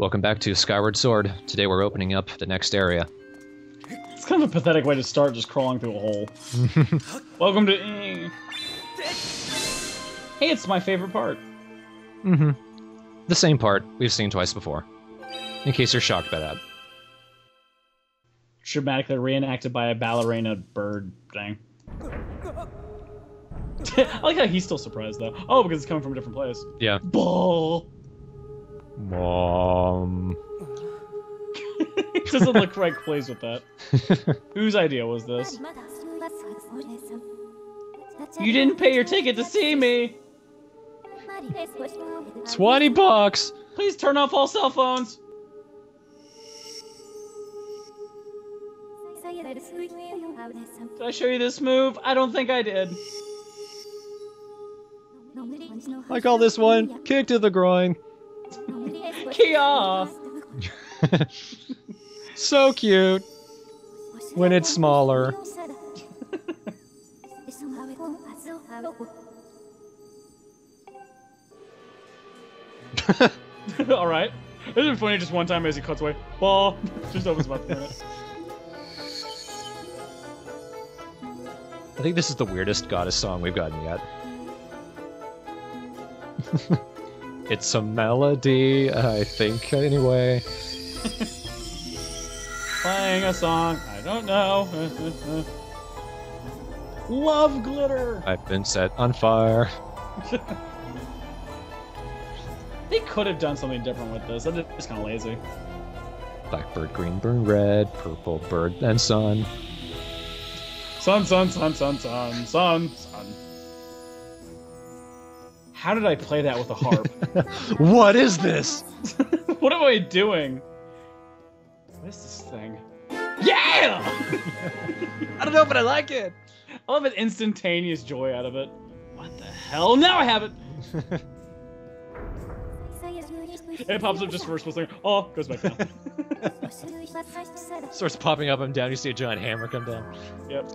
Welcome back to Skyward Sword. Today we're opening up the next area. It's kind of a pathetic way to start, just crawling through a hole. Welcome to. eh. Hey, it's my favorite part. Mm-hmm. The same part we've seen twice before. In case you're shocked by that. Dramatically reenacted by a ballerina bird thing. I like how he's still surprised though. Oh, because it's coming from a different place. Yeah. Ball. Mom. It doesn't look right plays with that. Whose idea was this? You didn't pay your ticket to see me. 20 bucks! Please turn off all cell phones. Did I show you this move? I don't think I did. I call this one kick to the groin. Kia. So cute. When it's smaller. all right. Isn't it funny? Just one time as he cuts away, ball just opens mouth. for minute. I think this is the weirdest goddess song we've gotten yet. it's a melody, I think, anyway. Playing a song. I don't know. Love glitter. I've been set on fire. They could have done something different with this. They're just kind of lazy. Blackbird, green burn red, purple bird, and sun. Sun, sun, sun, sun, sun, sun, sun. How did I play that with a harp? what is this? what am I doing? What is this thing? Yeah! I don't know, but I like it. I love an instantaneous joy out of it. What the hell? Now I have it! It pops up just first thing. Oh, goes back down. Starts popping up and down. You see a giant hammer come down. yep.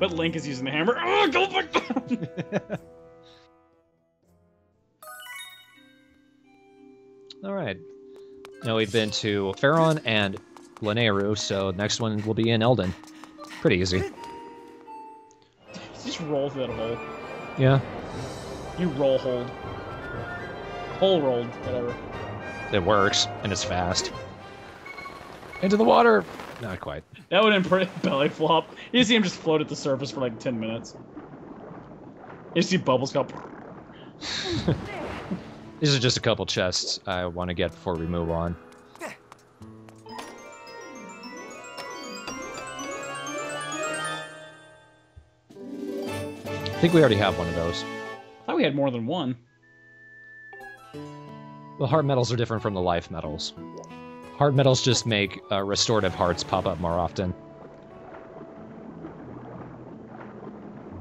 But Link is using the hammer. Oh, go back down! All right. Now we've been to Faron and Lanayru, so next one will be in Eldin. Pretty easy. just roll through that hole. Yeah, You roll hold. Hole rolled, whatever. it works and it's fast. Into the water. Not quite. That would imprint belly flop. You see him just float at the surface for like 10 minutes. You see bubbles go. These are just a couple chests I want to get before we move on. I think we already have one of those. I thought we had more than one. The heart medals are different from the life medals. Heart medals just make uh, restorative hearts pop up more often.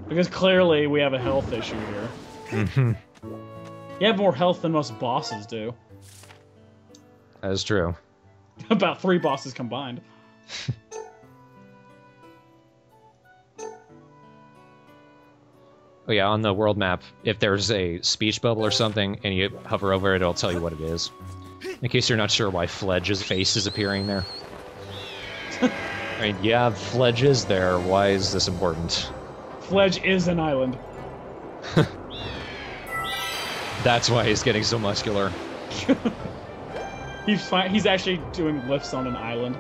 Because clearly we have a health issue here. Mm-hmm. You have more health than most bosses do. That is true. About three bosses combined. Oh yeah, on the world map, if there's a speech bubble or something and you hover over it, it'll tell you what it is. In case you're not sure why Fledge's face is appearing there. I mean, yeah, Fledge is there. Why is this important? Fledge is an island. That's why he's getting so muscular. He's fine. He's actually doing lifts on an island.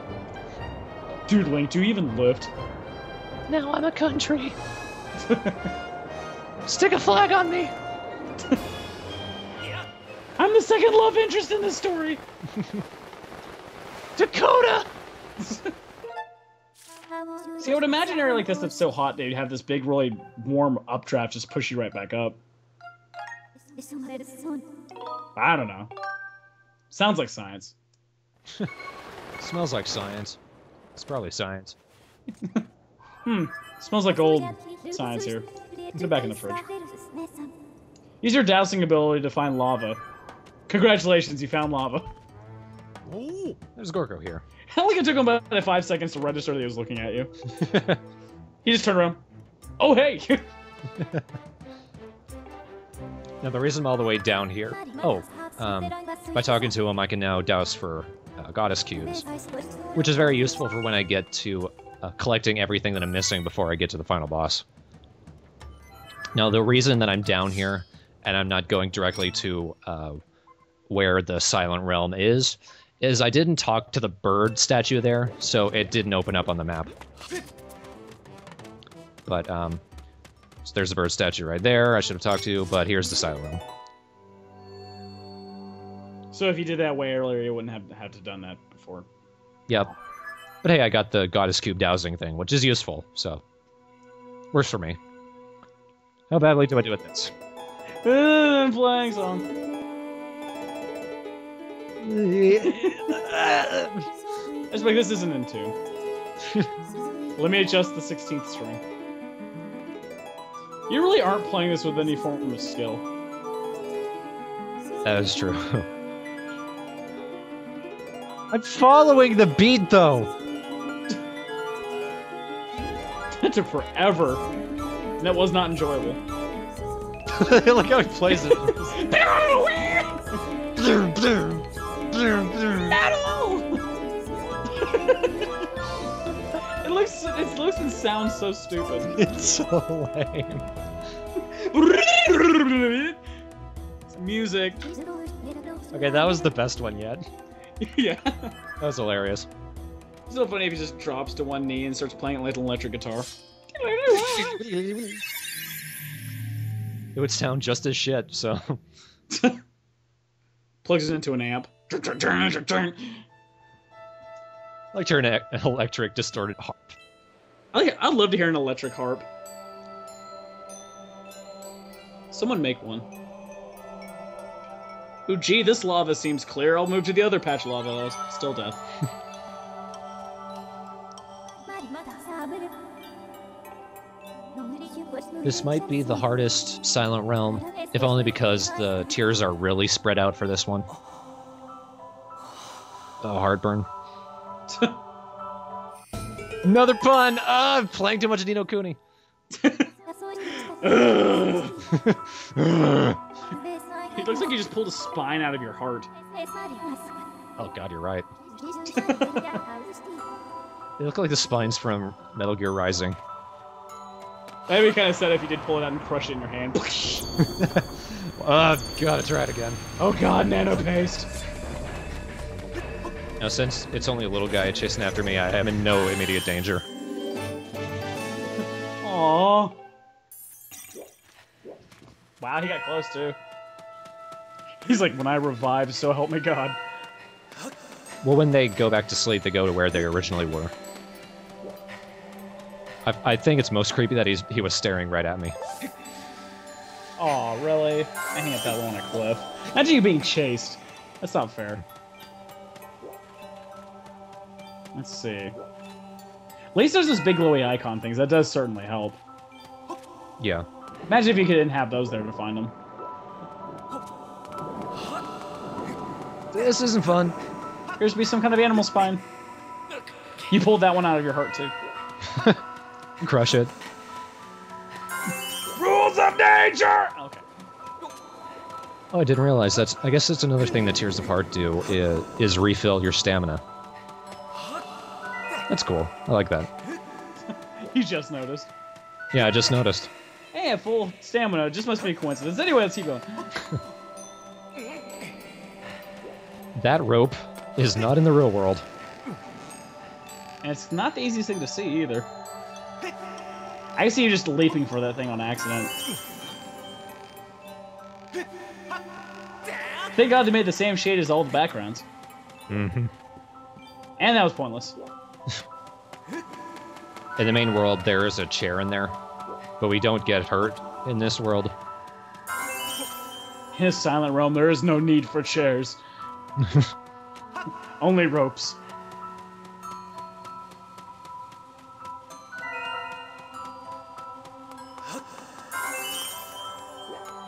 Dude, Link, do you even lift? Now I'm a country. Stick a flag on me. I'm the second love interest in this story. Dakota. See, I would imagine area like this that's so hot, they'd have this big, really warm updraft just push you right back up. I don't know. Sounds like science. Smells like science. It's probably science. Hmm. Smells like old science here. Put it back in the fridge. Use your dowsing ability to find lava. Congratulations, you found lava. Ooh, there's Gorko here. I think it took him about five seconds to register that he was looking at you. He just turned around. Oh, hey! Now the reason I'm all the way down here. Oh, um, by talking to him, I can now dowse for uh, goddess cubes, which is very useful for when I get to uh, collecting everything that I'm missing before I get to the final boss. Now, the reason that I'm down here and I'm not going directly to uh, where the Silent Realm is, is I didn't talk to the bird statue there, so it didn't open up on the map. But, um, so there's the bird statue right there I should have talked to, you, but here's the Silent Realm. So if you did that way earlier, you wouldn't have had to done that before. Yep. But hey, I got the Goddess Cube dowsing thing, which is useful, so... Works for me. How badly do I do at this? Uh, I'm playing song. Let's make this isn't in two. Let me adjust the 16th string. You really aren't playing this with any form of skill. That is true. I'm following the beat, though! That took forever. And that was not enjoyable. Look how he plays it. it looks and sounds so stupid. it's so lame. Music. Okay, that was the best one yet. yeah. That was hilarious. It's so funny if he just drops to one knee and starts playing it like an electric guitar. It would sound just as shit, so. Plugs it into an amp. like turn an electric distorted harp. I like, I'd love to hear an electric harp. Someone make one. Ooh, gee, this lava seems clear. I'll move to the other patch lava. Oh, Still death. This might be the hardest Silent Realm, if only because the tears are really spread out for this one. Oh, heartburn. Another pun! Ah, I'm playing too much Dino Cooney. he looks like you just pulled a spine out of your heart. Oh god, you're right. They look like the spines from Metal Gear Rising. That'd be kind of sad if you did pull it out and crush it in your hand. Oh god, try it again. oh god, nano paste. Now, since it's only a little guy chasing after me, I am in no immediate danger. Aww. Wow, he got close too. He's like, when I revive, so help me God. Well, when they go back to sleep, they go to where they originally were. I, I think it's most creepy that he's he was staring right at me. Aw, really? I hang that low on a cliff. Imagine you being chased. That's not fair. Let's see. At least there's those big glowy icon things. That does certainly help. Yeah. Imagine if you didn't have those there to find them. This isn't fun. Appears to be some kind of animal spine. You pulled that one out of your heart too. Crush it. Rules of nature! Okay. Oh, I didn't realize that's. I guess that's another thing that Tears of Heart do is, is refill your stamina. That's cool. I like that. You just noticed. Yeah, I just noticed. Hey, full stamina. Just must be a coincidence. Anyway, let's keep going. That rope is not in the real world. And it's not the easiest thing to see either. I see you just leaping for that thing on accident. Thank God they made the same shade as all the backgrounds. Mm-hmm. And that was pointless. In the main world, there is a chair in there, but we don't get hurt in this world. In a silent realm, there is no need for chairs. Only ropes.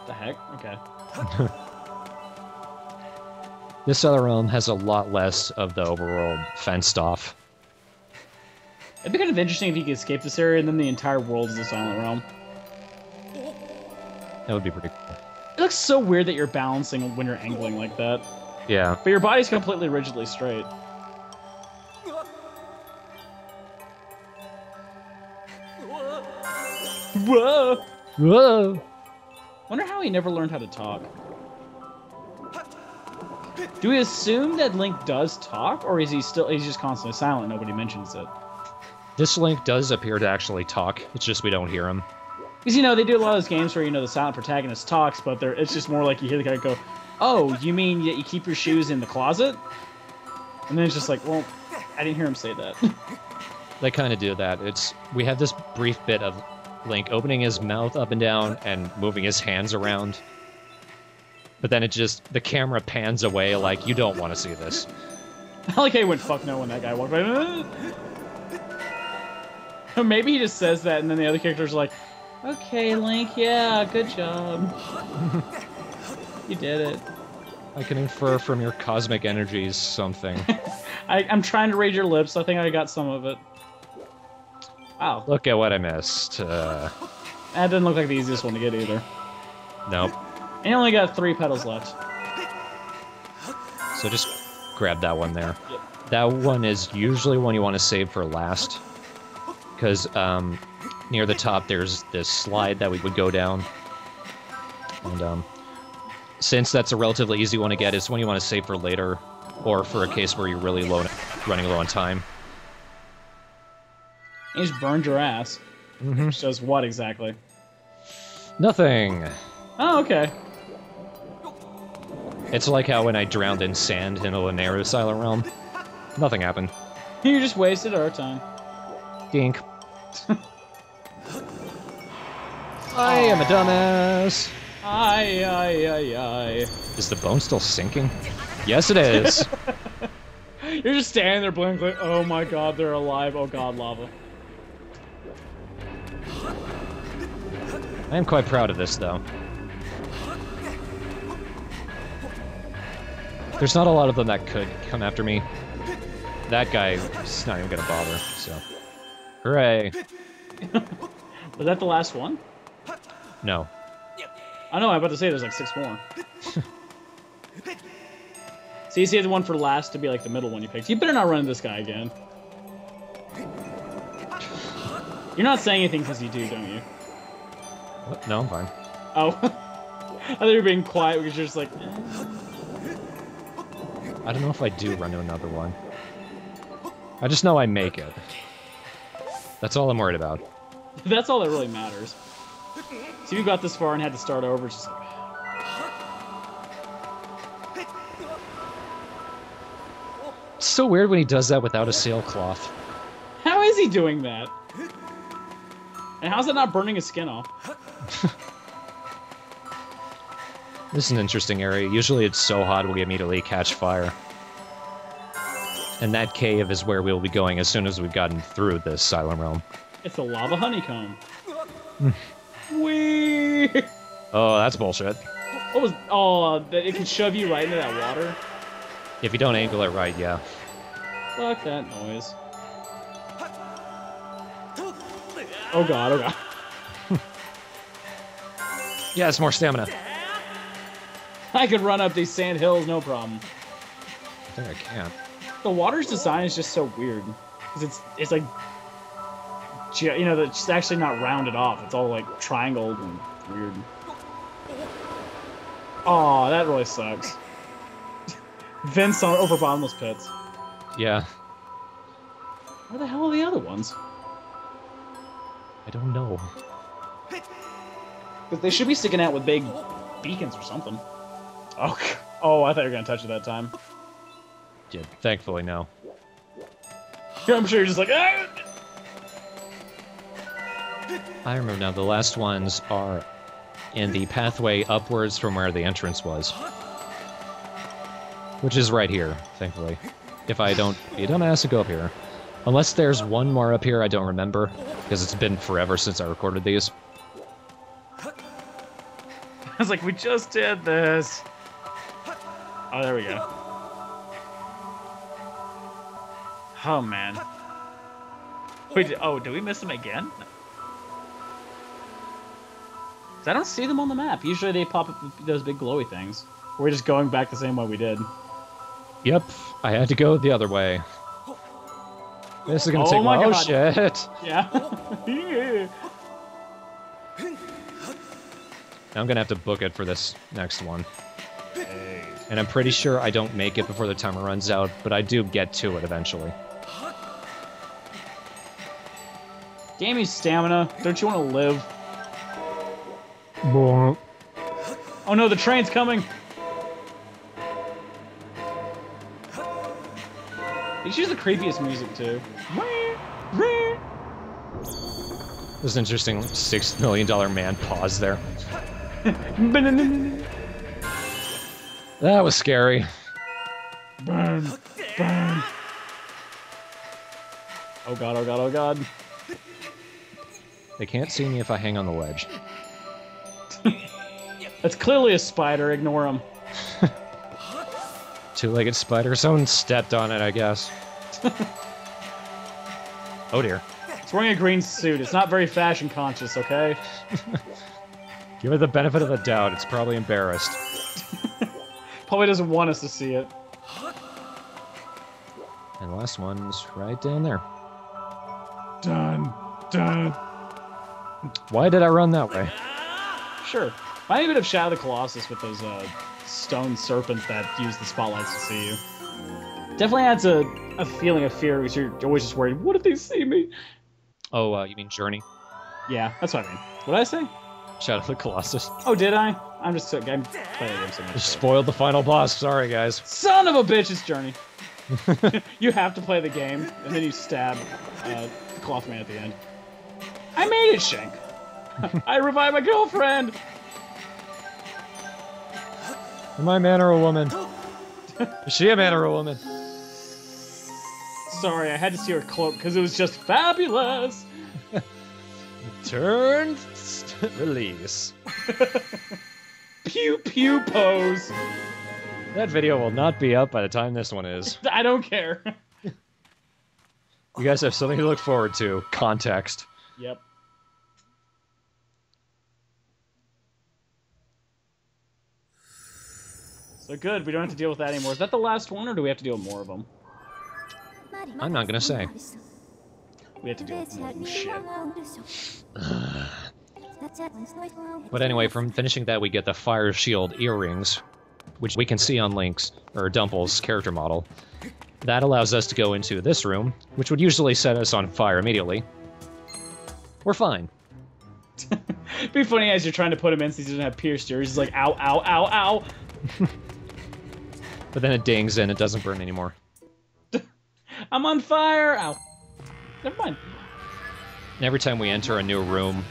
the heck? Okay. This other realm has a lot less of the overworld fenced off. It'd be kind of interesting if you could escape this area and then the entire world is a silent realm. That would be pretty cool. It looks so weird that you're balancing when you're angling like that. Yeah. But your body's completely rigidly straight. Whoa! Whoa. Wonder how he never learned how to talk. Do we assume that Link does talk, or is he still he's just constantly silent? Nobody mentions it. This Link does appear to actually talk. It's just we don't hear him. Because you know they do a lot of those games where you know the silent protagonist talks, but they're, it's just more like you hear the guy go, "Oh, you mean that you keep your shoes in the closet?" And then it's just like, "Well, I didn't hear him say that." They kind of do that. It's we have this brief bit of Link opening his mouth up and down and moving his hands around. But then it just the camera pans away like you don't want to see this. I like how he went fuck no when that guy walked by. Maybe he just says that, and then the other characters are like, "Okay, Link, yeah, good job, you did it." I can infer from your cosmic energies something. I, I'm trying to read your lips. I think I got some of it. Wow, Look at what I missed. Uh, that didn't look like the easiest one to get either. nope. And you only got three petals left. So just grab that one there. Yep. That one is usually one you want to save for last. Because um, near the top there's this slide that we would go down. And um, since that's a relatively easy one to get, it's one you want to save for later. Or for a case where you're really low, running low on time. You just burned your ass. Mm-hmm. Which does what exactly? Nothing. Oh, okay. It's like how when I drowned in sand in a Lanayru Silent Realm. Nothing happened. You just wasted our time. Dink. I am a dumbass. Aye, aye, aye, aye. Is the bone still sinking? Yes, it is. You're just standing there blinking, like, oh my god, they're alive. Oh god, lava. I am quite proud of this, though. There's not a lot of them that could come after me. That guy is not even gonna bother. Hooray. Was that the last one? No. I know, I'm about to say there's like six more. so you see the one for last to be like the middle one you picked. You better not run into this guy again. You're not saying anything because you do, don't you? What? No, I'm fine. Oh. I thought you were being quiet because you're just like, eh. I don't know if I do run to another one. I just know I make it. That's all I'm worried about. that's all that really matters. So you got this far and had to start over, it's just like, It's so weird when he does that without a sailcloth. how is he doing that? And how's it not burning his skin off? This is an interesting area. Usually it's so hot we immediately catch fire. And that cave is where we'll be going as soon as we've gotten through this Silent Realm. It's a lava honeycomb. Wee. Oh, that's bullshit. What was? Oh, uh, that it can shove you right into that water. If you don't angle it right, yeah. Fuck that noise. Oh god, oh god. Yeah, it's more stamina. I could run up these sand hills, no problem. I think I can. The water's design is just so weird. Cause it's it's like, you know, it's actually not rounded off. It's all like triangled and weird. Oh, that really sucks. Vince on over bottomless pits. Yeah, Where the hell are the other ones? I don't know. Because they should be sticking out with big beacons or something. Oh, oh, I thought you were gonna touch it that time. Yeah, thankfully, no. I'm sure you're just like, ah! I remember now, the last ones are in the pathway upwards from where the entrance was. Which is right here, thankfully. If I don't be a dumbass to go up here. Unless there's one more up here I don't remember, because it's been forever since I recorded these. I was like, we just did this. Oh, there we go. Oh man. Wait, oh, did we miss them again? I don't see them on the map. Usually they pop up those big glowy things. We're just going back the same way we did. Yep, I had to go the other way. This is gonna Oh take my my oh shit. Yeah. yeah. I'm gonna have to book it for this next one. And I'm pretty sure I don't make it before the timer runs out, but I do get to it eventually. Damn you, stamina. Don't you want to live? Oh no, the train's coming. They use the creepiest music too. There's an interesting six million dollar man pause there. That was scary. burn. Oh god, oh god, oh god. They can't see me if I hang on the ledge. That's clearly a spider, ignore him. Two-legged spider. Someone stepped on it, I guess. oh dear. It's wearing a green suit. It's not very fashion conscious, okay? Give it the benefit of the doubt. It's probably embarrassed. Probably doesn't want us to see it. And the last one's right down there. Done. Done. Why did I run that way? Sure. Might even have Shadow the Colossus with those uh, stone serpents that use the spotlights to see you. Definitely adds a, a feeling of fear because you're always just worried, what if they see me? Oh, uh, you mean Journey? Yeah, that's what I mean. What did I say? Shadow of the Colossus. Oh, did I? I'm just so, I'm playing the game so much. Spoiled the final boss. Sorry, guys. Son of a bitch, it's Journey. you have to play the game, and then you stab uh, the cloth man at the end. I made it, Shank. I revived my girlfriend. Am I a man or a woman? Is she a man or a woman? Sorry, I had to see her cloak because it was just fabulous. Turn, release. Pew pew pose. That video will not be up by the time this one is. I don't care. You guys have something to look forward to. Context. yep. So good, we don't have to deal with that anymore. Is that the last one, or do we have to deal with more of them? I'm not gonna say. We have to deal with more. Shit. But anyway, from finishing that, we get the Fire Shield earrings, which we can see on Link's, or Dumple's character model. That allows us to go into this room, which would usually set us on fire immediately. We're fine. It'd be funny as you're trying to put him in since he doesn't have pierced ears. He's like, ow, ow, ow, ow. But then it dings and it doesn't burn anymore. I'm on fire. Ow. Never mind. And every time we enter a new room,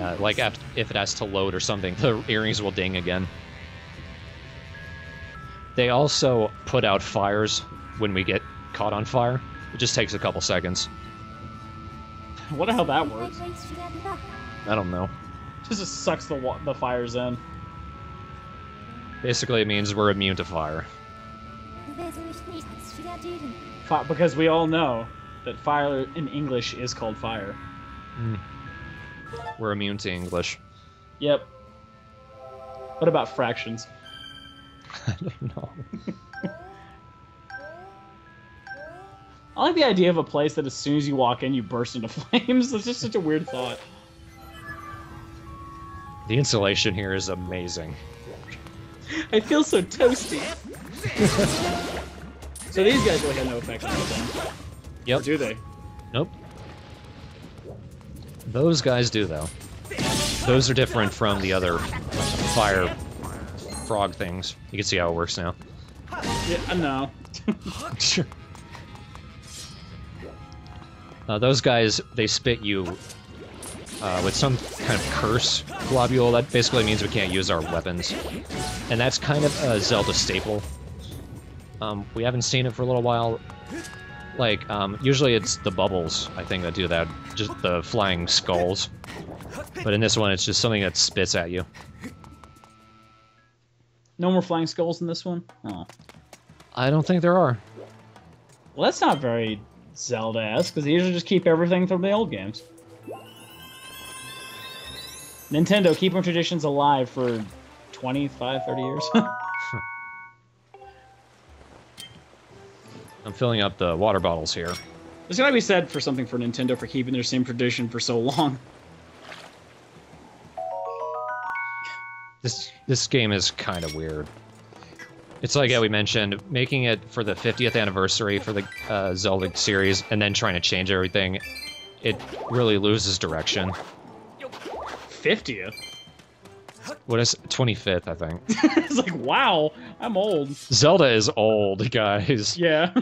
uh, like if it has to load or something, the earrings will ding again. They also put out fires when we get caught on fire. It just takes a couple seconds. I wonder how that works. I don't know. Just just sucks the the fires in. Basically, it means we're immune to fire. Fi- because we all know that fire in English is called fire. Hmm. We're immune to English. Yep. What about fractions? I don't know. I like the idea of a place that as soon as you walk in, you burst into flames. It's just such a weird thought. The insulation here is amazing. I feel so toasty. so these guys really have no effect on anything. Or Yep. do they? Nope. Those guys do, though. Those are different from the other fire frog things. You can see how it works now. Yeah, uh, no. Sure. Uh, those guys, they spit you uh, with some kind of curse globule. That basically means we can't use our weapons. And that's kind of a Zelda staple. Um, we haven't seen it for a little while. Like, um, usually it's the bubbles, I think, that do that. Just the flying skulls. But in this one, it's just something that spits at you. No more flying skulls in this one? Oh. I don't think there are. Well, that's not very Zelda-esque, because they usually just keep everything from the old games. Nintendo, keeping traditions alive for 25, 30 years. I'm filling up the water bottles here. There's gotta be said for something for Nintendo for keeping their same tradition for so long. This this game is kind of weird. It's like, yeah, we mentioned, making it for the 50th anniversary for the uh, Zelda series, and then trying to change everything, it really loses direction. 50th? What is 25th, I think. it's like, wow, I'm old. Zelda is old, guys. Yeah.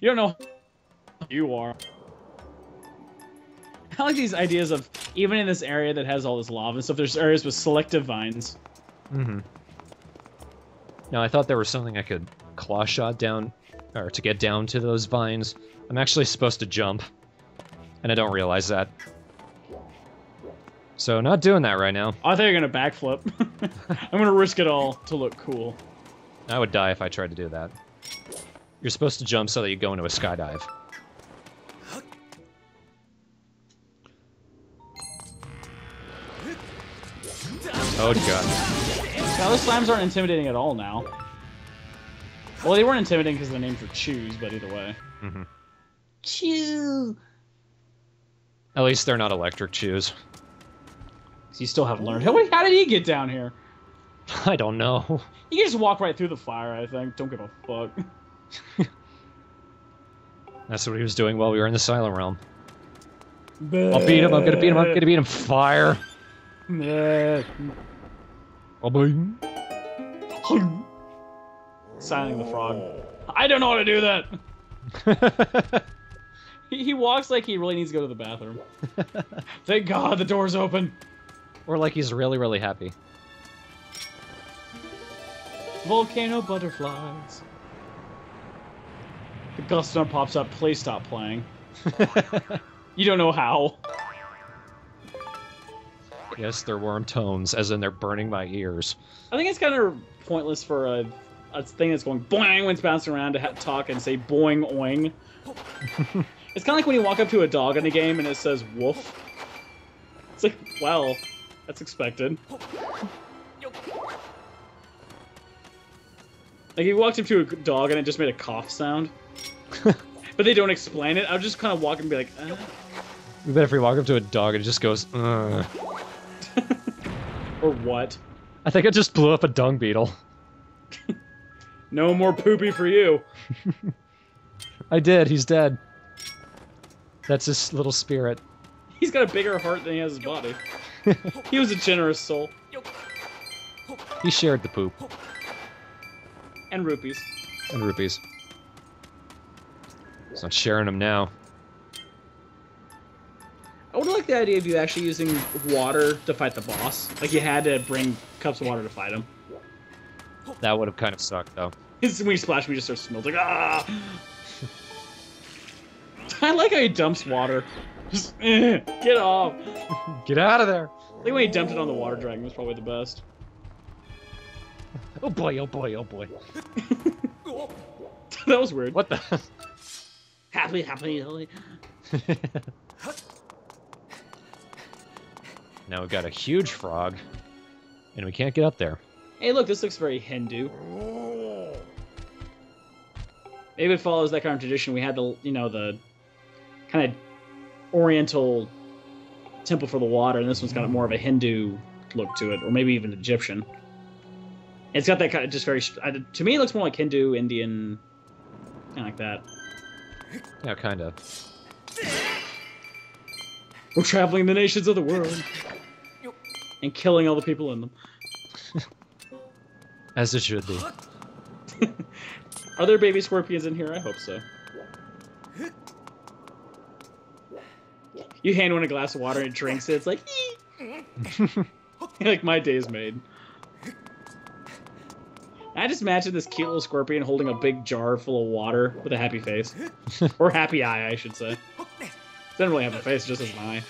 you don't know you are. I like these ideas of, even in this area that has all this lava and stuff, there's areas with selective vines. Mm-hmm. Now, I thought there was something I could claw shot down, or to get down to those vines. I'm actually supposed to jump, and I don't realize that. So, not doing that right now. I thought you were gonna backflip. I'm gonna risk it all to look cool. I would die if I tried to do that. You're supposed to jump so that you go into a skydive. Oh god. Now, those slams aren't intimidating at all now. Well, they weren't intimidating because they're named for chews, but either way. Mm-hmm. Chew! At least they're not electric chews. You still haven't learned. How, how did he get down here? I don't know. He can just walk right through the fire, I think. Don't give a fuck. That's what he was doing while we were in the Silent Realm. I'll beat him, I'm gonna beat him, I'm gonna beat him. Fire! Signing the frog. I don't know how to do that! He, he walks like he really needs to go to the bathroom. Thank God the door's open. Or like he's really, really happy. Volcano butterflies. The Guston pops up. Please stop playing. You don't know how. yes, they're warm tones, as in they're burning my ears. I think it's kind of pointless for a, a thing that's going boing when it's bouncing around to ha- talk and say boing oing. it's kind of like when you walk up to a dog in a game and it says woof. It's like, well, that's expected. Like, you walked up to a dog and it just made a cough sound, but they don't explain it, I would just kind of walk and be like, uh. We bet if we walk up to a dog and it just goes, Ugh. or what? I think I just blew up a dung beetle. No more poopy for you. I did, he's dead. That's his little spirit. He's got a bigger heart than he has his body. he was a generous soul. He shared the poop And rupees. and rupees. He's not sharing them now. I would like the idea of you actually using water to fight the boss. Like you had to bring cups of water to fight him. That would have kind of sucked, though. When you splash, we just start smelting. Ah! I like how he dumps water. Get off. Get out of there! I think when he dumped it on the water dragon was probably the best. Oh boy, oh boy, oh boy. that was weird. What the? Happy, happy, happy. now we've got a huge frog, and we can't get up there. Hey, look, this looks very Hindu. Maybe it follows that kind of tradition. We had the, you know, the kind of Oriental temple for the water, and this one's got more of a Hindu look to it, or maybe even Egyptian. It's got that kind of just very. To me, it looks more like Hindu, Indian, kind of like that. Yeah, kind of. We're traveling the nations of the world and killing all the people in them. As it should be. Are there baby scorpions in here? I hope so. You hand one a glass of water and it drinks it. It's like, like my day's made. I just imagine this cute little scorpion holding a big jar full of water with a happy face, or happy eye, I should say. Doesn't really have a face, just has an eye.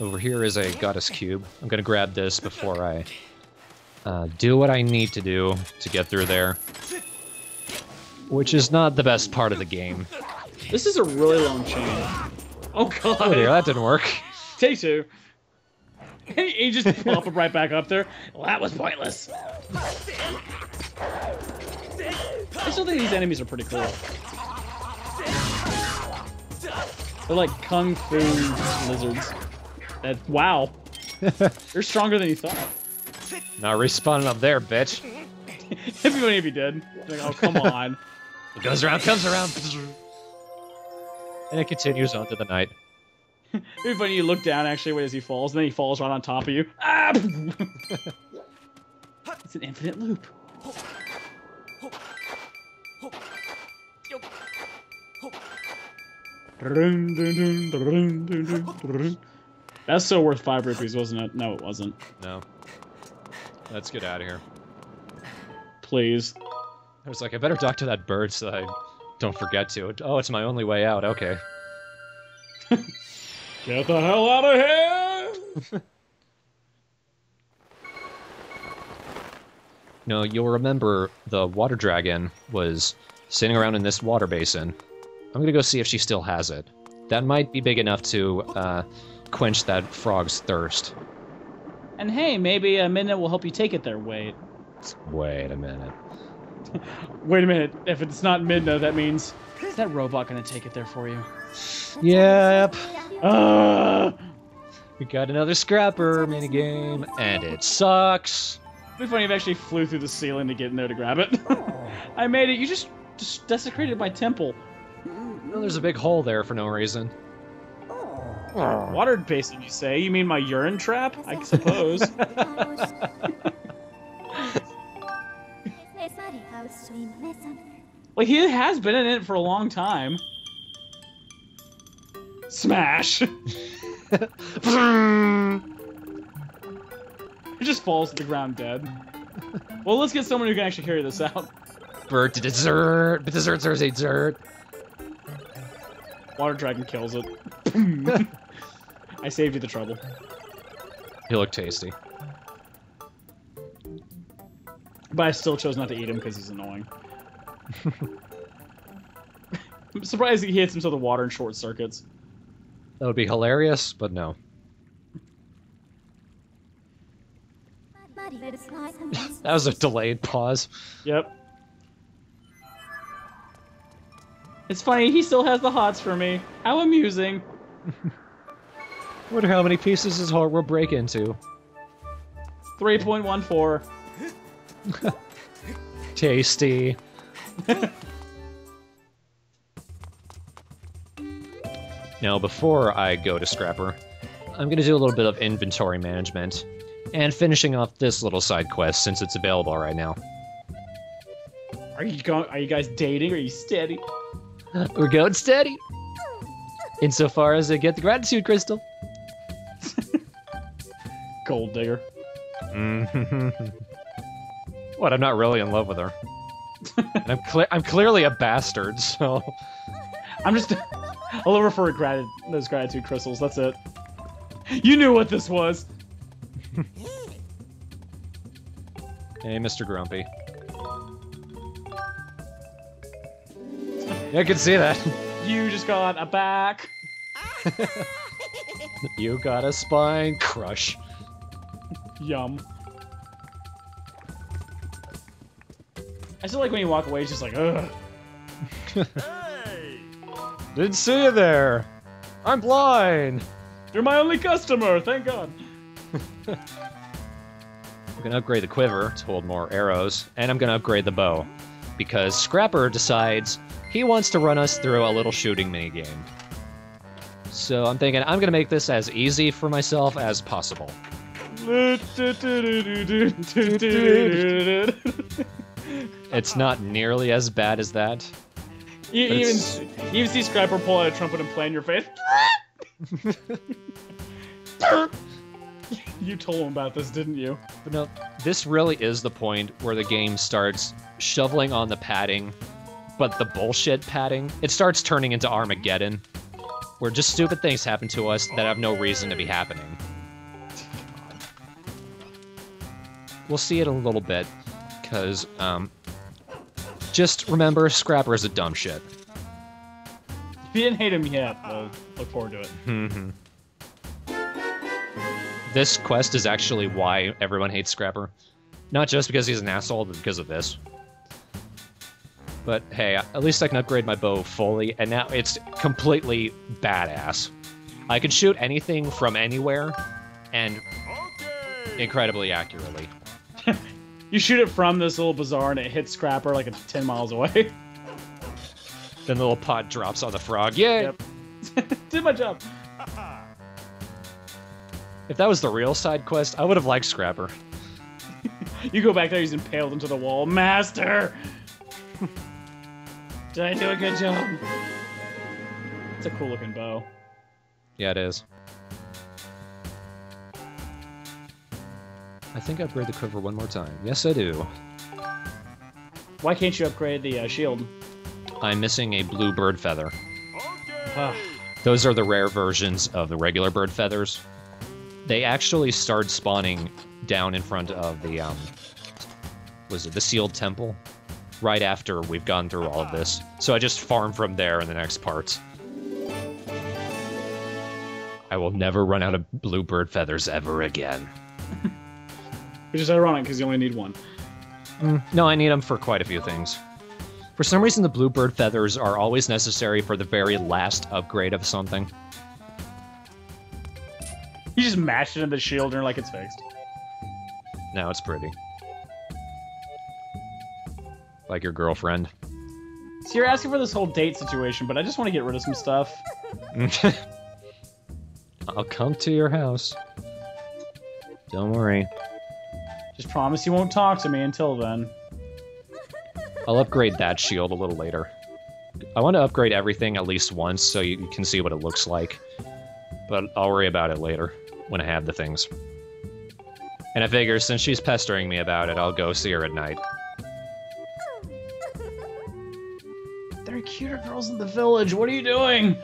Over here is a goddess cube. I'm gonna grab this before I uh, do what I need to do to get through there. Which is not the best part of the game. This is a really long chain. Oh god! Oh dear, that didn't work. Take two. he just pop up right back up there. Well, that was pointless. I still think these enemies are pretty cool. They're like kung fu lizards. That wow, they're stronger than you thought. Not respawning up there, bitch. It'd be funny if you did. Like, oh come on. It goes around, comes around. And it continues on to the night. It'd be funny you look down actually wait as he falls, and then he falls right on top of you. Ah! it's an infinite loop. That's so worth five rupees, wasn't it? No, it wasn't. No. Let's get out of here. Please. I was like, I better talk to that bird so I don't forget to. Oh, it's my only way out. Okay. Get the hell out of here! No, you'll remember the water dragon was sitting around in this water basin. I'm gonna go see if she still has it. That might be big enough to uh, quench that frog's thirst. And hey, maybe a minute will help you take it there. Wait. Wait a minute. Wait a minute. If it's not Midna, that means is that robot gonna take it there for you? Yep. Ah! We got another scrapper minigame, and it sucks. It'd be funny if I actually flew through the ceiling to get in there to grab it. I made it. You just just desecrated my temple. Well, there's a big hole there for no reason. Water basin, you say? You mean my urine trap? I suppose. like he has been in it for a long time. Smash! it just falls to the ground dead. Well, let's get someone who can actually carry this out. Bird to dessert, but dessert serves a dessert. Water dragon kills it. I saved you the trouble. He looked tasty. But I still chose not to eat him because he's annoying. I'm surprised he hits him to the water in short circuits. That would be hilarious, but no. That was a delayed pause. Yep. It's funny, he still has the hots for me. How amusing. Wonder how many pieces his heart will break into. 3.14. Tasty. now, before I go to Scrapper, I'm gonna do a little bit of inventory management and finishing off this little side quest since it's available right now. Are you going? Are you guys dating? Are you steady? We're going steady. Insofar as I get the gratitude crystal. Gold digger. what? I'm not really in love with her. I'm cle- I'm clearly a bastard, so I'm just. I'll over for grat- those gratitude crystals. That's it. You knew what this was. hey, Mr. Grumpy. I can see that. You just got a back. You got a spine crush. Yum. I still like when you walk away. It's just like, ugh. hey. Didn't see you there. I'm blind. You're my only customer. Thank God. I'm gonna upgrade the quiver to hold more arrows, and I'm gonna upgrade the bow. Because Scrapper decides he wants to run us through a little shooting minigame. So I'm thinking I'm gonna make this as easy for myself as possible. It's not nearly as bad as that. You even you even see Scrapper pull out a trumpet and play in your face. you told him about this, didn't you? But no, this really is the point where the game starts shoveling on the padding, but the bullshit padding. It starts turning into Armageddon, where just stupid things happen to us that have no reason to be happening. We'll see it a little bit, because, um, just remember, Scrapper is a dumb shit. If you didn't hate him yet, well, look forward to it. Mhm. this quest is actually why everyone hates Scrapper. Not just because he's an asshole, but because of this. But hey, at least I can upgrade my bow fully, and now it's completely badass. I can shoot anything from anywhere, and incredibly accurately. You shoot it from this little bazaar and it hits Scrapper like it's 10 miles away. Then the little pot drops on the frog. Yay! Yep. Did my job. If that was the real side quest, I would have liked Scrapper. You go back there, he's impaled into the wall. Master! Did I do a good job? It's a cool looking bow. Yeah, it is. I think I upgrade the quiver one more time. Yes, I do. Why can't you upgrade the uh, shield? I'm missing a blue bird feather. Ah, Those are the rare versions of the regular bird feathers. They actually start spawning down in front of the um was it the sealed temple right after we've gone through all of this. So I just farm from there in the next parts. I will never run out of blue bird feathers ever again. which is ironic because you only need one. Mm, no, I need them for quite a few things. For some reason, the bluebird feathers are always necessary for the very last upgrade of something. You just mash it in the shield and you're like it's fixed. Now it's pretty. Like your girlfriend. So you're asking for this whole date situation, but I just want to get rid of some stuff. I'll come to your house. Don't worry. Just promise you won't talk to me until then. I'll upgrade that shield a little later. I want to upgrade everything at least once so you can see what it looks like. But I'll worry about it later, when I have the things. And I figure since she's pestering me about it, I'll go see her at night. There are cuter girls in the village. What are you doing?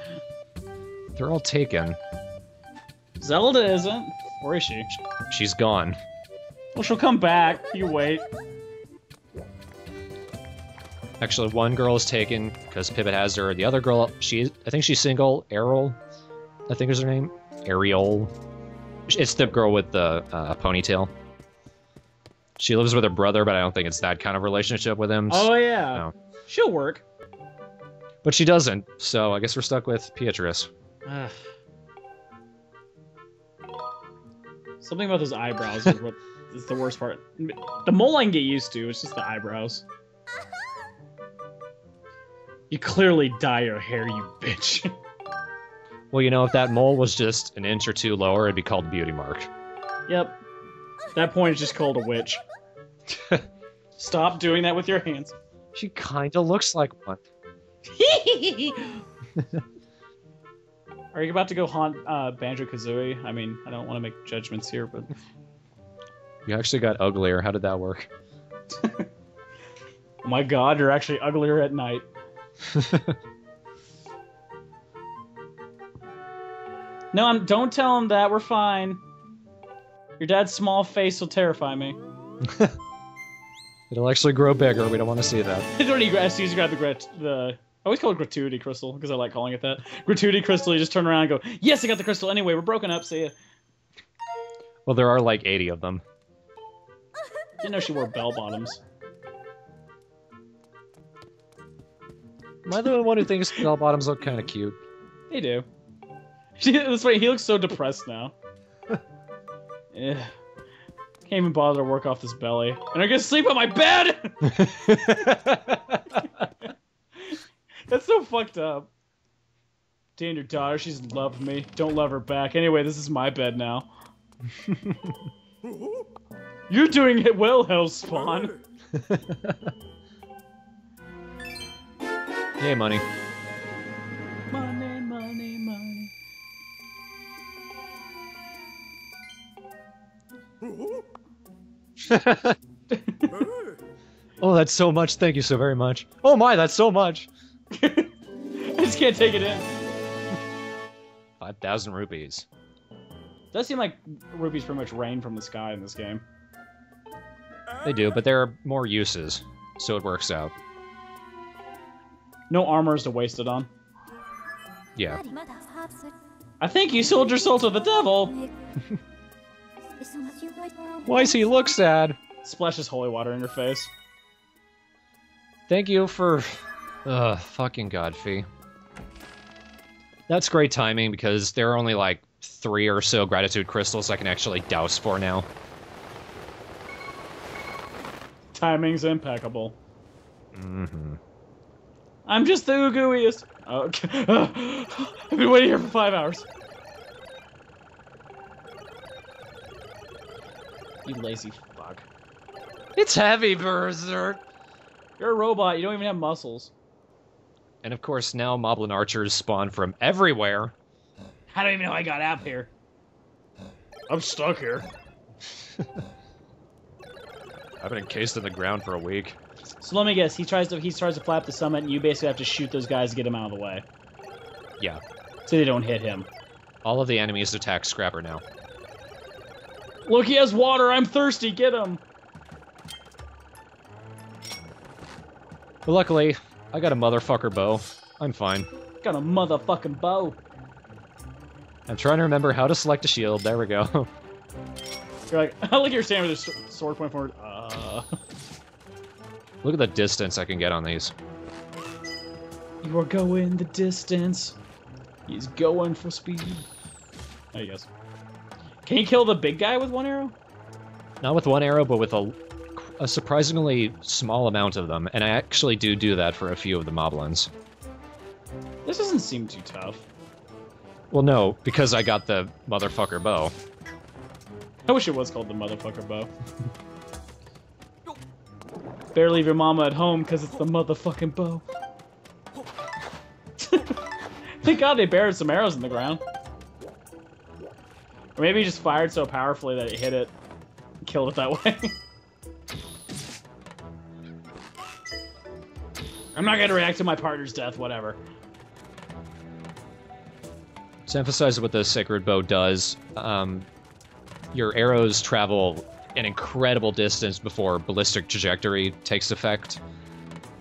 They're all taken. Zelda isn't. Where is She's gone. Well, she'll come back. You wait. Actually, one girl is taken because Pipit has her. The other girl, she, I think she's single. Errol, I think is her name. Ariel. It's the girl with the uh, ponytail. She lives with her brother, but I don't think it's that kind of relationship with him. Oh yeah. No. She'll work. But she doesn't, so I guess we're stuck with Peatrice. Ugh. Something about those eyebrows is what is the worst part. The mole I can get used to. It's just the eyebrows. You clearly dye your hair, you bitch. Well, you know, if that mole was just an inch or two lower, it'd be called beauty mark. yep. That point is just called a witch. Stop doing that with your hands. She kinda looks like one. Are you about to go haunt uh, Banjo Kazooie? I mean, I don't want to make judgments here, but You actually got uglier. How did that work? oh my god, you're actually uglier at night. No, I'm, don't tell him that. We're fine. Your dad's small face will terrify me. It'll actually grow bigger. We don't want to see that. when he as soon as you grab the the I always call it gratuity crystal because I like calling it that. Gratuity crystal. You just turn around and go, "Yes, I got the crystal." Anyway, we're broken up. See ya. Well, there are like 80 of them. Didn't know she wore bell bottoms. Am I the only one who thinks bell bottoms look kind of cute? They do. That's right. He looks so depressed now. Ugh. Can't even bother to work off this belly. And I'm gonna sleep on my bed. That's so fucked up. Dan, your daughter, she's loved me. Don't love her back. Anyway, this is my bed now. You're doing it well, Hellspawn. Yay, money. Money, money, money. Oh, that's so much. Thank you so very much. Oh my, that's so much. I just can't take it in. 5,000 rupees. does seem like rupees pretty much rain from the sky in this game. They do, but there are more uses, so it works out. No armors to waste it on. Yeah. I think you sold your soul to the devil. Why does he look sad? Splashes holy water in your face. Thank you for... Ugh, fucking Godfrey. That's great timing because there are only like three or so gratitude crystals I can actually dowse for now. Timing's impeccable. Mm-hmm. I'm just the ooglooiest. Okay. I've been waiting here for five hours. You lazy fuck. It's heavy, Berserk! You're a robot, you don't even have muscles. And of course, now Moblin archers spawn from everywhere. I don't even know I got out here? I'm stuck here. I've been encased in the ground for a week. So let me guess, he tries to he tries to flap the summit and you basically have to shoot those guys to get him out of the way. Yeah. So they don't hit him. All of the enemies attack Scrapper now. Look, he has water, I'm thirsty, get him! But luckily, I got a motherfucker bow. I'm fine. Got a motherfucking bow. I'm trying to remember how to select a shield. There we go. You're like, I like with a sword point forward. Uh. Look at the distance I can get on these. You are going the distance. He's going for speed. I guess. Can you kill the big guy with one arrow? Not with one arrow, but with a, a surprisingly small amount of them. And I actually do do that for a few of the moblins. This doesn't seem too tough. Well, no, because I got the motherfucker bow. I wish it was called the motherfucker bow. Better leave your mama at home because it's the motherfucking bow. Thank God they buried some arrows in the ground. Or maybe he just fired so powerfully that it hit it. Killed it that way. I'm not gonna react to my partner's death, whatever. To emphasize what the Sacred Bow does, um, your arrows travel an incredible distance before ballistic trajectory takes effect.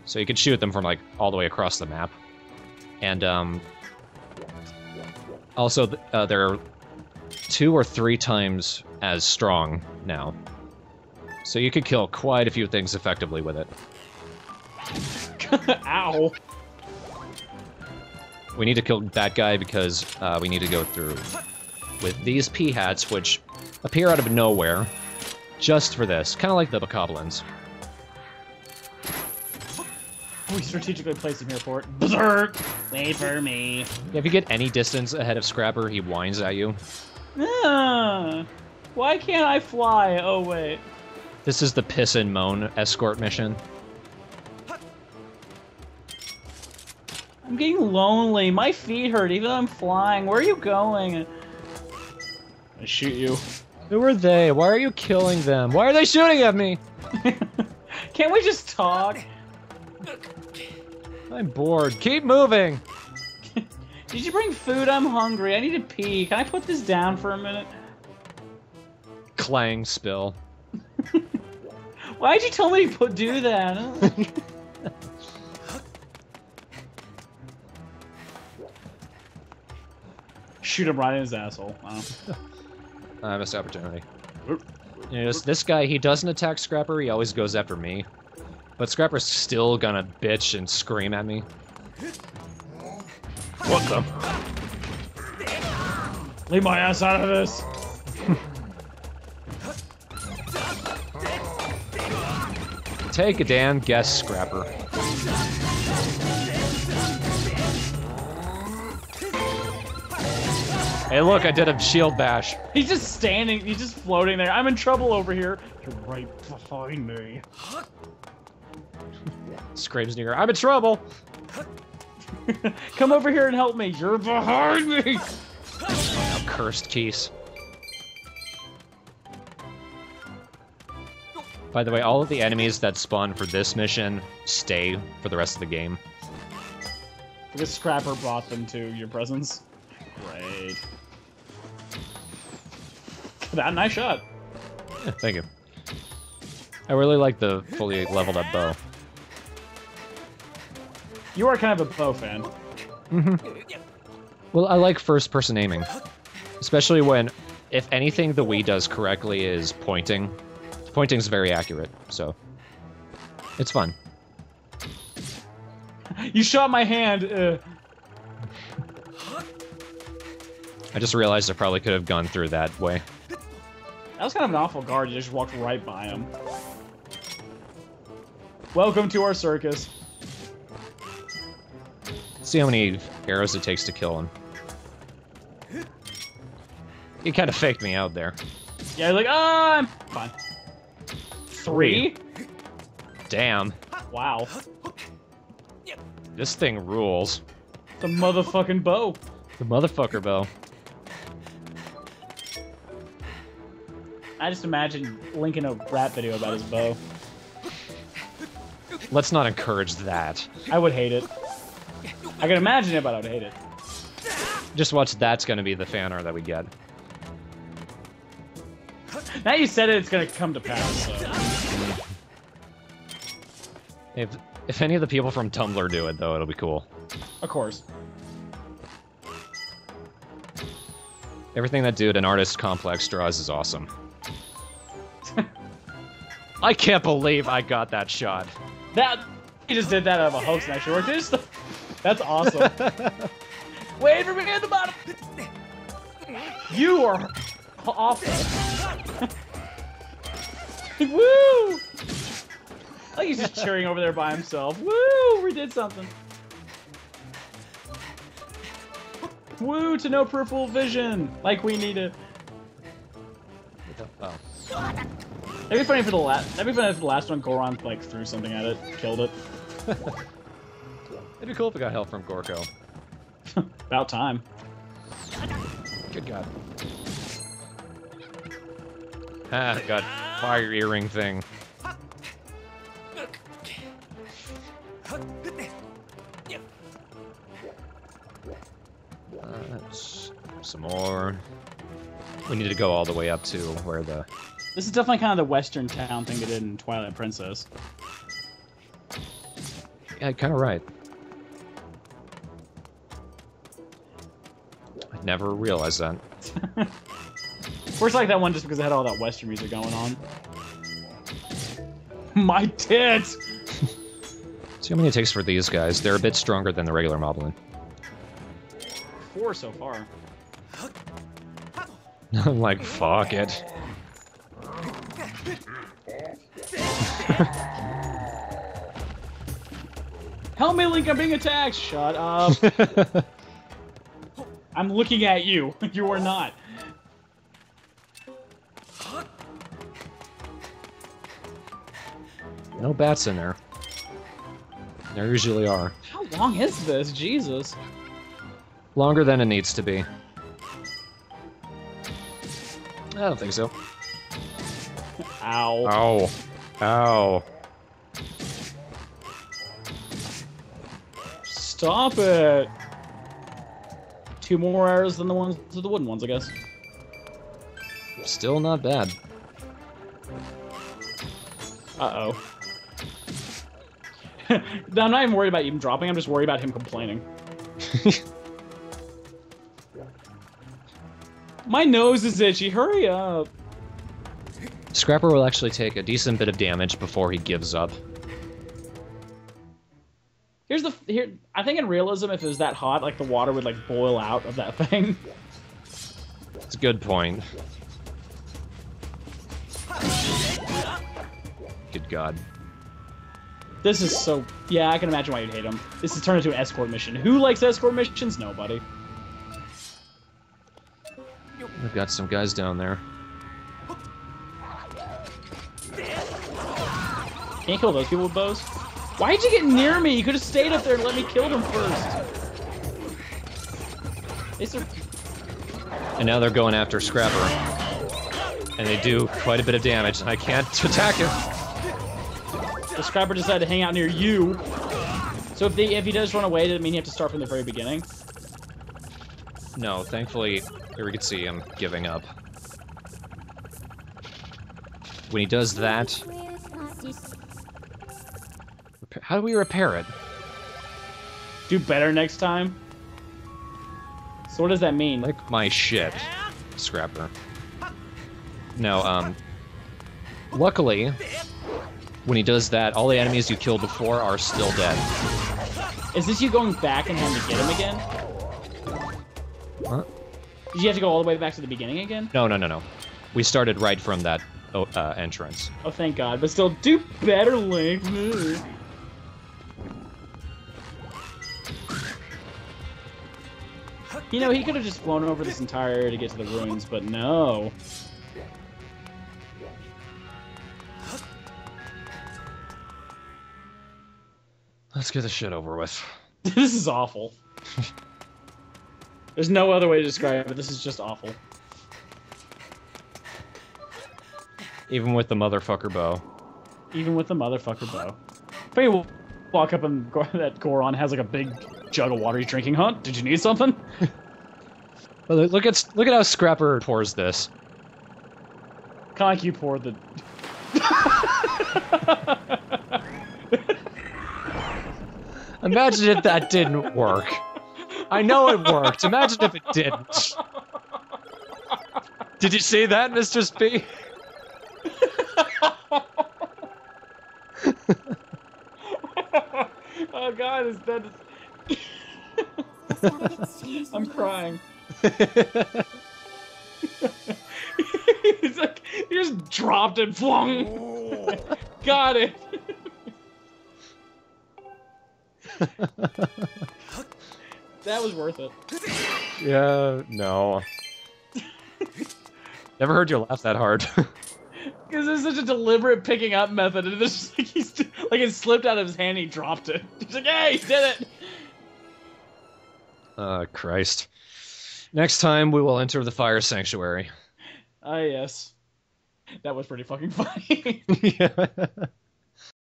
So you can shoot them from like all the way across the map. And um, also, uh, they're two or three times as strong now. So you could kill quite a few things effectively with it. Ow. We need to kill that guy because uh, we need to go through with these Peahats, which appear out of nowhere, just for this. Kind of like the Bokoblins. We strategically placed him here for it. Berserk! Wait for me. Yeah, if you get any distance ahead of Scrapper, he whines at you. Ah, why can't I fly? Oh, wait. This is the Piss and Moan escort mission. I'm getting lonely. My feet hurt even though I'm flying. Where are you going? I shoot you. Who are they? Why are you killing them? Why are they shooting at me? Can't we just talk? I'm bored. Keep moving. Did you bring food? I'm hungry. I need to pee. Can I put this down for a minute? Clang spill. Why'd you tell me to put, do that? Shoot him right in his asshole. Wow. I missed opportunity. You know, this, this guy, he doesn't attack Scrapper, he always goes after me. But Scrapper's still gonna bitch and scream at me. What the? Leave my ass out of this. Take a damn guess, Scrapper. Hey, look, I did a shield bash. He's just standing. He's just floating there. I'm in trouble over here. You're right behind me. Screams near. I'm in trouble. Come over here and help me. You're behind me. Now, cursed keys. By the way, all of the enemies that spawn for this mission stay for the rest of the game. The scrapper brought them to your presence. Great. That nice shot. Yeah, thank you. I really like the fully leveled up bow. You are kind of a bow fan. Well, I like first person aiming. Especially when if anything the Wii does correctly is pointing. Pointing's very accurate, so it's fun. You shot my hand. Uh, I just realized I probably could have gone through that way. That was kind of an awful guard. You just walked right by him. Welcome to our circus. See how many arrows it takes to kill him. He kind of faked me out there. Yeah, like, ah, I'm fine. Three? Damn, Wow. this thing rules. The motherfucking bow. The motherfucker bow. I just imagine Link in a rap video about his bow. Let's not encourage that. I would hate it. I can imagine it, but I would hate it. Just watch that's gonna be the fan art that we get. Now you said it, it's gonna come to pass. So. If if any of the people from Tumblr do it though, it'll be cool. Of course. Everything that dude an artist complex draws is awesome. I can't believe I got that shot. That he just did that out of a hoax and actually worked. It just- That's awesome. Wait for me at the bottom. You are awful. Woo! Like he's just cheering over there by himself. Woo! We did something. Woo to no peripheral vision, like we needed. Oh. That'd be funny for the last. That'd be funny if the last one Goron like threw something at it, killed it. It'd be cool if we got help from Gorko. About time. Good God. Ah, got fire earring thing. Uh, that's some more. We need to go all the way up to where the. This is definitely kind of the Western town thing they did in Twilight Princess. Yeah, kind of right. I never realized that. Of course, I like that one just because it had all that Western music going on. My tits! See how many it takes for these guys. They're a bit stronger than the regular Moblin. Four so far. I'm like, fuck it. Help me, Link! I'm being attacked. Shut up. I'm looking at you. You are not. no bats in there. There usually are. How long is this? Jesus. Longer than it needs to be. I don't think so. Ow. Ow. Ow. Stop it. Two more arrows than the ones to the wooden ones, I guess. Still not bad. Uh oh. I'm not even worried about even dropping. I'm just worried about him complaining. My nose is itchy. Hurry up. Scrapper will actually take a decent bit of damage before he gives up. Here's the here. I think in realism, if it was that hot, like the water would like boil out of that thing. It's a good point. Good God. This is so. Yeah, I can imagine why you'd hate him. This has turned into an escort mission. Who likes escort missions? Nobody. We've got some guys down there. Can't kill those people with bows. Why'd you get near me? You could have stayed up there and let me kill them first. These are And now they're going after Scrapper. And they do quite a bit of damage, and I can't attack him. the scrapper decided to hang out near you. So if they if he does run away, does it mean you have to start from the very beginning? No, thankfully, here we can see him giving up. When he does that, how do we repair it? Do better next time. So what does that mean? Like my shit, Scrapper. No, um, luckily, when he does that, all the enemies you killed before are still dead. Is this you going back and having to get him again? Huh? Did you have to go all the way back to the beginning again? No, no, no, no. We started right from that oh, uh, entrance. Oh, thank God. But still, do better, Link. You know, he could have just flown over this entire area to get to the ruins, but no. Let's get this shit over with. this is awful. There's no other way to describe it. This is just awful. Even with the motherfucker bow. Even with the motherfucker bow. If you walk up and go, that Goron has like a big jug of water he's drinking, huh? Did you need something? Well, look at look at how Scrapper pours this. Kind of like you poured the. Imagine if that didn't work. I know it worked. Imagine if it didn't. Did you see that, Mr. Spee? oh god, is that? I'm crying. He's like, he just dropped it, flung. Got it. that was worth it. Yeah, no. Never heard you laugh that hard. Because it's such a deliberate picking up method, and it's just like he's like it slipped out of his hand, he dropped it. He's like, "Hey, he did it!" uh, Christ. Next time we will enter the fire sanctuary. Ah, yes, that was pretty fucking funny. yeah.